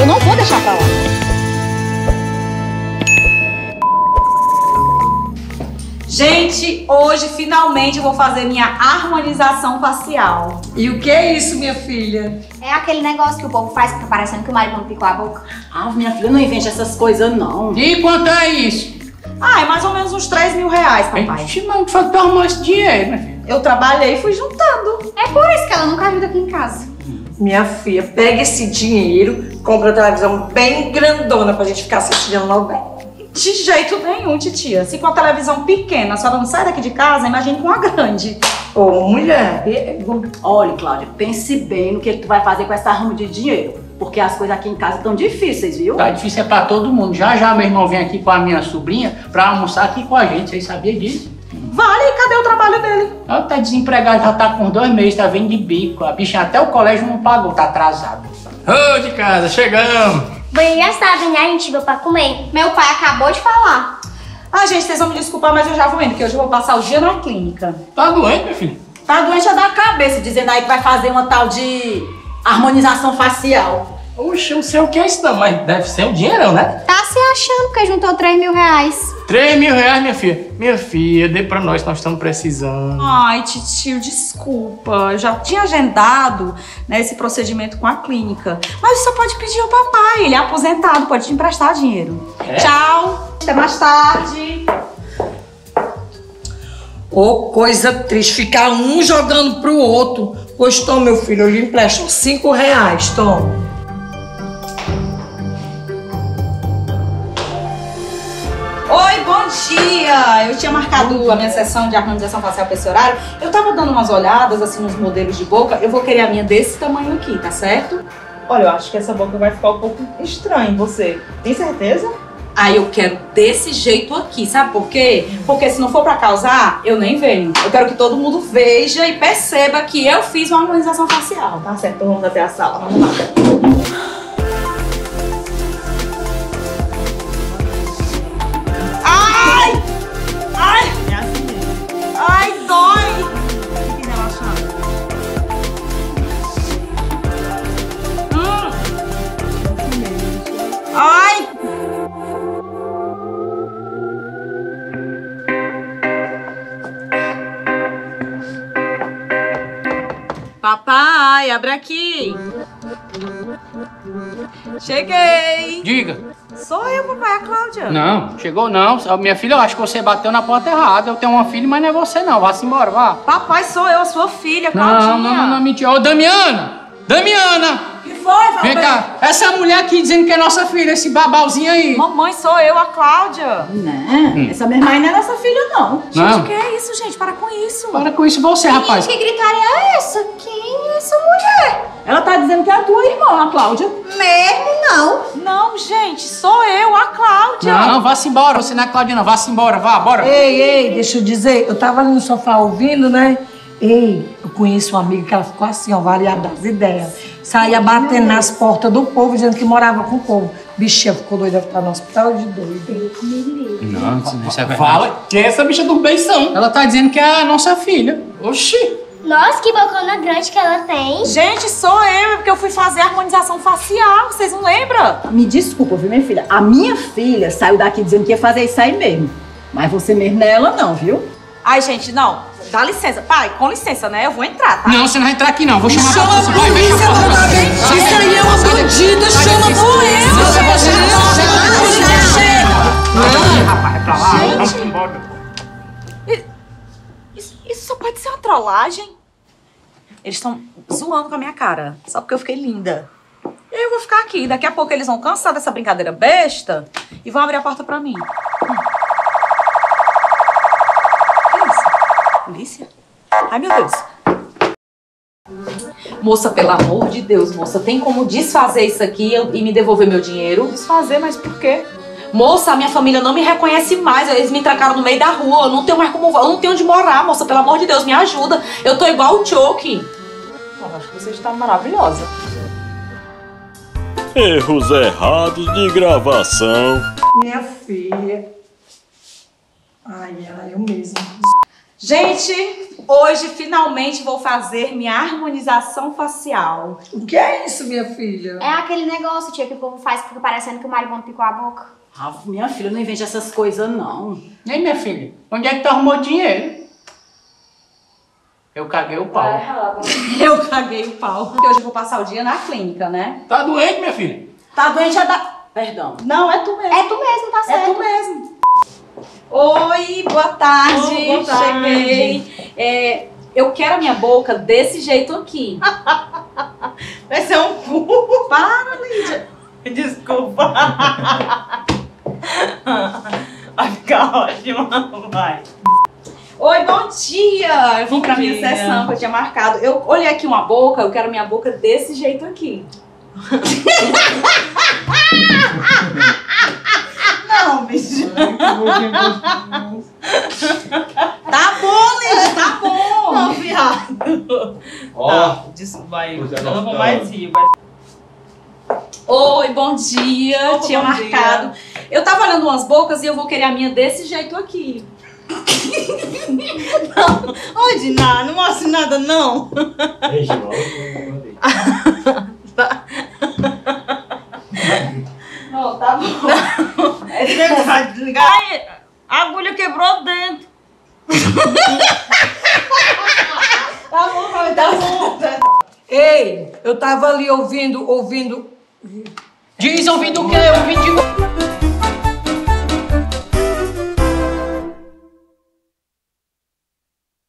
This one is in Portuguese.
Eu não vou deixar pra lá. Gente, hoje finalmente eu vou fazer minha harmonização facial. E o que é isso, minha filha? É aquele negócio que o povo faz que tá parecendo que o marido não picou a boca. Ah, minha filha, não invente essas coisas, não. E quanto é isso? Ah, é mais ou menos uns 3 mil reais, papai. Ixi, mano, que foi que tu arrumou esse dinheiro, minha filha? Eu trabalhei e fui juntando. É por isso que ela nunca ajuda aqui em casa. Minha filha, pega esse dinheiro, compra uma televisão bem grandona pra gente ficar assistindo novela. De jeito nenhum, titia. Se com a televisão pequena a senhora não sai daqui de casa, imagine com a grande. Ô, mulher, pego. Olha, Cláudia, pense bem no que tu vai fazer com essa rama de dinheiro. Porque as coisas aqui em casa estão difíceis, viu? Tá difícil é pra todo mundo. Já já meu irmão vem aqui com a minha sobrinha pra almoçar aqui com a gente. Vocês sabiam disso? Vale, e cadê o trabalho dele? Ela tá desempregada, já tá com dois meses, tá vendo de bico. A bichinha até o colégio não pagou, tá atrasado. Ô, de casa, chegamos. Banho já sabe, né? A gente veio pra comer. Meu pai acabou de falar. Ah, gente, vocês vão me desculpar, mas eu já vou indo, porque hoje eu vou passar o dia na clínica. Tá doente, meu filho? Tá doente é da cabeça, dizendo aí que vai fazer uma tal de harmonização facial. Oxe, eu não sei o que é isso não, mas deve ser um dinheirão, né? Tá se achando que juntou 3 mil reais. 3 mil reais, minha filha. Minha filha, dê pra nós, nós estamos precisando. Ai, titio, desculpa. Eu já tinha agendado né, esse procedimento com a clínica. Mas você pode pedir ao papai, ele é aposentado, pode te emprestar dinheiro. É? Tchau, até mais tarde. Ô, coisa triste, ficar um jogando pro outro. Pois toma, meu filho, eu lhe empresto cinco reais, toma. Eu tinha marcado a minha sessão de harmonização facial pra esse horário. Eu tava dando umas olhadas, assim, nos modelos de boca. Eu vou querer a minha desse tamanho aqui, tá certo? Olha, eu acho que essa boca vai ficar um pouco estranha em você. Tem certeza? Aí eu quero desse jeito aqui, sabe por quê? Porque se não for pra causar, eu nem venho. Eu quero que todo mundo veja e perceba que eu fiz uma harmonização facial. Tá certo, vamos até a sala. Vamos lá. Papai, abre aqui. Cheguei. Diga. Sou eu, papai, a Cláudia. Não, chegou não. Minha filha, eu acho que você bateu na porta errada. Eu tenho uma filha, mas não é você não. Vá-se embora, vá. Papai, sou eu, a sua filha, Claudinha. Não, não, não, não, mentira. Ô, Damiana! Damiana! Que foi, Vem cá. Essa mulher aqui dizendo que é nossa filha, esse babalzinho aí. Mamãe, sou eu, a Cláudia. Né? Essa minha irmã não é nossa filha, não. Não. O que é isso, gente? Para com isso. Para com isso você, rapaz. Que gritaria é essa? Quem é essa mulher? Ela tá dizendo que é a tua irmã, a Cláudia. Mesmo não. Não, gente, sou eu, a Cláudia. Não, vá-se embora. Você não é Claudinha, não. Vá-se embora, vá, bora. Ei, ei, deixa eu dizer, eu tava ali no sofá ouvindo, né? Ei, eu conheço uma amiga que ela ficou assim, ó, variada das ideias. Saía batendo nas portas do povo, dizendo que morava com o povo. Bichinha ficou doida, ficar no hospital de doida. Não, isso é verdade. Fala, que é essa bicha do beição? Ela tá dizendo que é a nossa filha. Oxi! Nossa, que bocona grande que ela tem. Gente, sou eu, é porque eu fui fazer harmonização facial, vocês não lembram? Me desculpa, viu, minha filha? A minha filha saiu daqui dizendo que ia fazer isso aí mesmo. Mas você mesmo não é ela, não, viu? Ai, gente, não. Dá licença. Pai, com licença, né? Eu vou entrar, tá? Não, você não vai entrar aqui não. Vou chamar a Chama a polícia. Vai, polícia, a vai. Bem. Sai Isso aí é uma bandida, chama vai chama. Sai daqui, rapaz. É pra lá. Vamos embora. Isso, isso só pode ser uma trollagem. Eles estão zoando com a minha cara, só porque eu fiquei linda. E aí eu vou ficar aqui. Daqui a pouco eles vão cansar dessa brincadeira besta e vão abrir a porta pra mim. Hum. Que isso? Polícia? Ai, meu Deus. Moça, pelo amor de Deus, moça, tem como desfazer isso aqui e me devolver meu dinheiro? Desfazer, mas por quê? Moça, a minha família não me reconhece mais. Eles me trancaram no meio da rua. Eu não tenho mais como. Eu não tenho onde morar, moça. Pelo amor de Deus, me ajuda. Eu tô igual o Choke. Eu acho que você está maravilhosa. Erros errados de gravação. Minha filha. Ai, ai, eu mesmo. Gente, Hoje, finalmente, vou fazer minha harmonização facial. O que é isso, minha filha? É aquele negócio, tia, que o povo faz que fica parecendo que o maribondo picou a boca. Ah, minha filha, não invente essas coisas, não. E aí, minha filha? Onde é que tu arrumou dinheiro? Eu caguei o pau. Eu caguei o pau. Porque hoje eu vou passar o dia na clínica, né? Tá doente, minha filha? Tá doente é da... Perdão. Não, é tu mesmo. É tu mesmo, tá É certo. tu mesmo. Oi, boa tarde. Oh, boa tarde. Cheguei. É, eu quero a minha boca desse jeito aqui. Vai ser um cu. Para, Lídia. Desculpa. Vai ficar ótimo. Vai. Oi, bom dia. Eu vim Bom pra minha sessão que eu tinha marcado. Eu olhei aqui uma boca, eu quero minha boca desse jeito aqui. Não. Tá bom, Lídia, tá bom. Não, viado. Ó, Tá, desculpa, é, Eu não vou não. mais rir. Vai. Oi, bom dia. Opa, tinha bom marcado. Eu tava olhando umas bocas e eu vou querer a minha desse jeito aqui. Oi, Diná, não mostre nada, não. Não, tá bom. É verdade, desligar. Ai, a agulha quebrou dentro. tá bom, vai, tá bom. Ei, eu tava ali ouvindo, ouvindo. Diz ouvindo o quê? Ouvindo de...